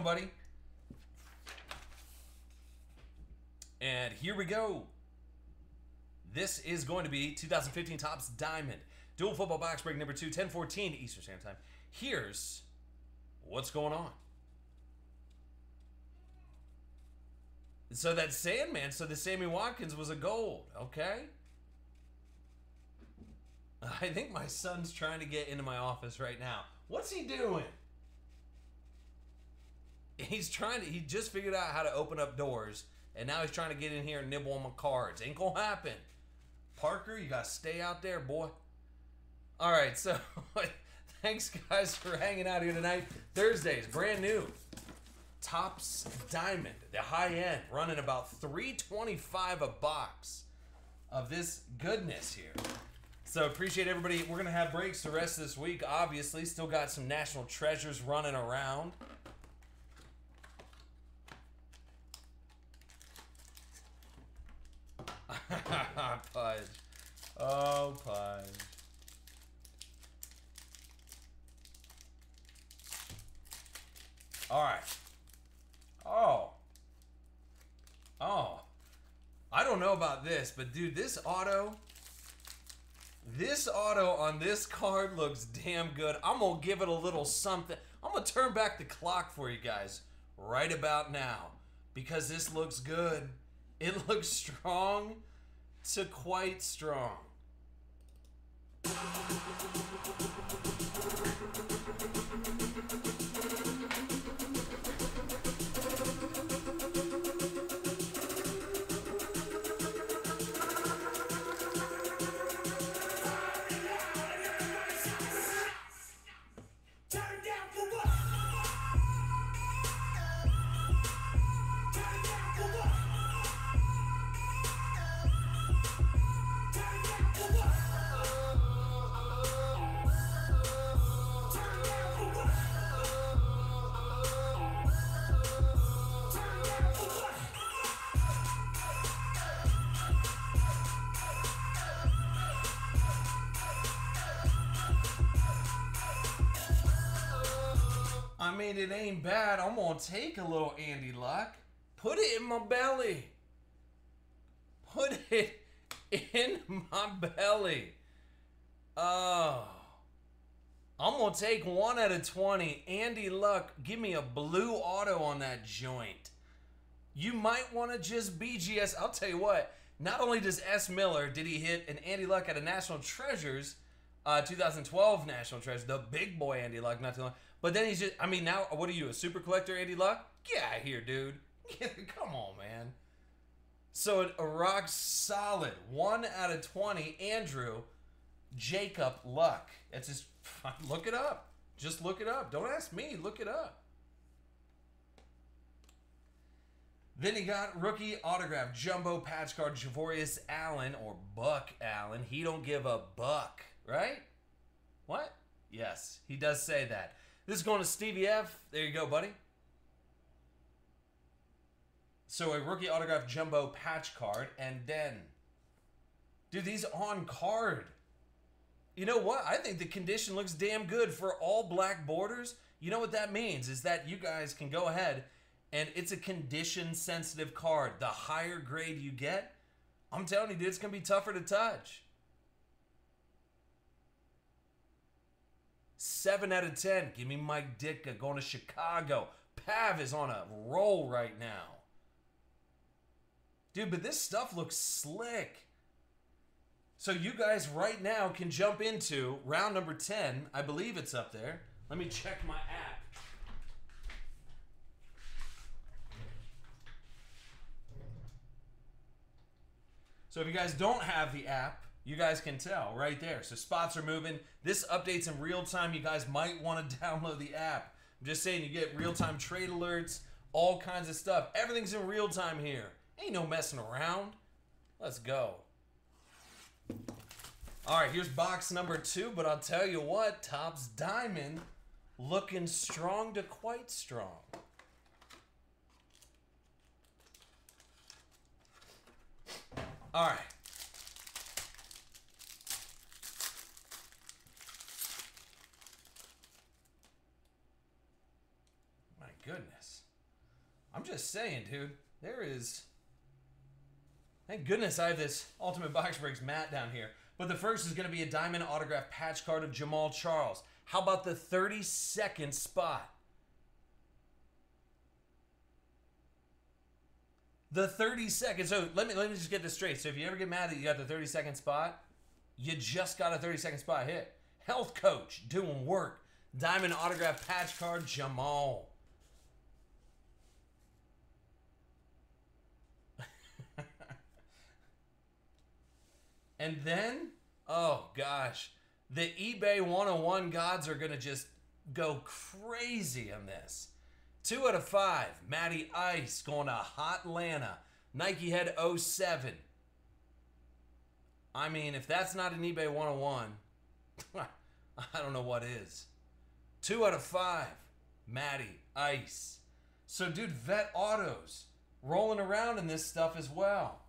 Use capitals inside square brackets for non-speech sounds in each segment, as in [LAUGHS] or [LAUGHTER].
buddy. And here we go. This is going to be 2015 Topps Diamond. Dual football box break number two, 1014 Eastern Standard Time. Here's what's going on. So that Sandman, so the Sammy Watkins was a gold, okay? I think my son's trying to get into my office right now. What's he doing? He's trying to, he just figured out how to open up doors, and now he's trying to get in here and nibble on my cards. Ain't gonna happen. Parker, you gotta stay out there, boy. All right, so [LAUGHS] thanks guys for hanging out here tonight. Thursdays, brand new. Topps Diamond, the high end, running about 325 a box of this goodness here. So appreciate everybody. We're gonna have breaks the rest of this week. Obviously, still got some national treasures running around. [LAUGHS] Pudge. Oh, Pudge. All right. Oh. Oh. I don't know about this, but dude, this auto, this auto on this card looks damn good. I'm going to give it a little something. I'm going to turn back the clock for you guys right about now because this looks good. It [LAUGHS] looks strong to quite strong. Turn down for what? Mean, it ain't bad. I'm gonna take a little Andy Luck, put it in my belly, put it in my belly. Oh, I'm gonna take one out of twenty. Andy Luck, give me a blue auto on that joint. You might want to just BGS. I'll tell you what. Not only does S. Miller did he hit an Andy Luck at a National Treasures, uh, 2012 National Treasures, the big boy Andy Luck, not too long. But then he's just, I mean, now what are you, a super collector, Andy Luck? Get out of here, dude. [LAUGHS] Come on, man. So a rock solid one out of 20, Andrew Jacob Luck. It's just, [LAUGHS] look it up. Just look it up. Don't ask me, look it up. Then he got rookie autograph jumbo patch card Javorius Allen or Buck Allen. He don't give a buck, right? What? Yes, he does say that. This is going to Stevie F. There you go, buddy. So a rookie autograph jumbo patch card, and then, dude, these on card. You know what? I think the condition looks damn good for all black borders. You know what that means is that you guys can go ahead and it's a condition sensitive card. The higher grade you get, I'm telling you, dude, it's gonna be tougher to touch. Seven out of ten. Give me Mike Ditka going to Chicago. Pav is on a roll right now. Dude, but this stuff looks slick. So you guys right now can jump into round number 10. I believe it's up there. Let me check my app. So if you guys don't have the app, you guys can tell right there. So spots are moving. This updates in real time. You guys might want to [LAUGHS] download the app. I'm just saying you get real time trade alerts, all kinds of stuff. Everything's in real time here. Ain't no messing around. Let's go. All right, here's box number two, but I'll tell you what, Topps Diamond looking strong to quite strong. All right. My goodness. I'm just saying, dude. There is. Thank goodness I have this Ultimate Box Breaks mat down here. But the first is going to be a diamond autograph patch card of Jamaal Charles. How about the 32nd spot? The 30 seconds. So let me let me just get this straight. So if you ever get mad that you got the 30 second spot, you just got a 30 second spot hit. Health coach doing work. Diamond autograph patch card Jamaal. And then, oh gosh, the eBay 101 gods are going to just go crazy on this. Two out of five. Matty Ice going to Hot Atlanta. Nike Head 07. I mean, if that's not an eBay 101, [LAUGHS] I don't know what is. Two out of five. Matty Ice. So, dude, Vet Autos rolling around in this stuff as well.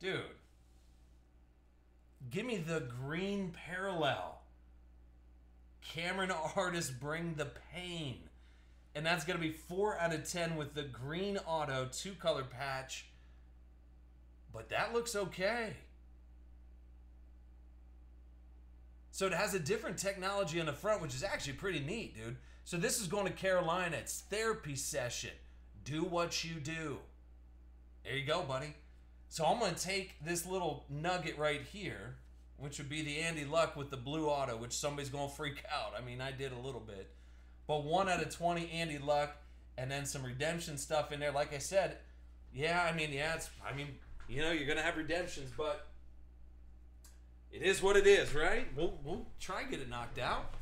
Dude, give me the green parallel. Cameron Artis bring the pain. And that's going to be 4 out of 10 with the green auto, two color patch. But that looks okay. So it has a different technology on the front, which is actually pretty neat, dude. So this is going to Carolina. It's therapy session. Do what you do. There you go, buddy. So I'm going to take this little nugget right here, which would be the Andy Luck with the blue auto, which somebody's going to freak out. I mean, I did a little bit. But one out of 20 Andy Luck, and then some redemption stuff in there. Like I said, yeah, I mean, yeah, it's, I mean, you know, you're going to have redemptions, but it is what it is, right? We'll, we'll try and get it knocked out.